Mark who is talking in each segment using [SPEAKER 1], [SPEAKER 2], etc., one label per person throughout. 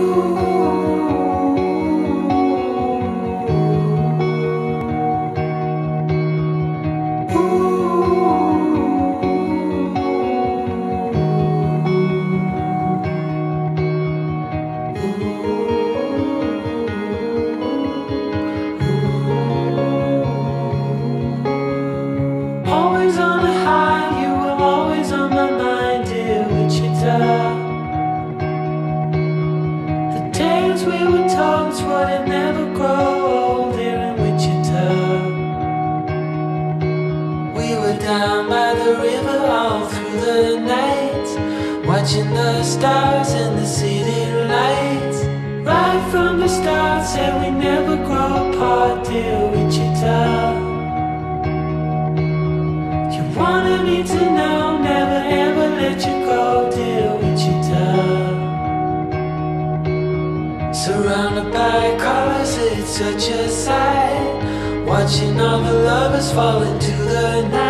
[SPEAKER 1] Always down by the river all through the night, watching the stars and the city lights. Right from the start, said we never grow apart, dear Wichita. You wanted me to know, never ever let you go, dear Wichita. Surrounded by colors, it's such a sight. Watching all the lovers fall into the night.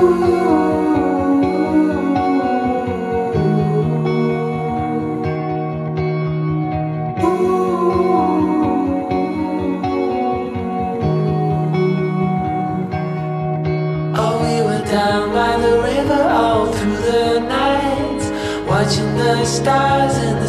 [SPEAKER 1] Oh, down by the river all through the night, watching the stars and the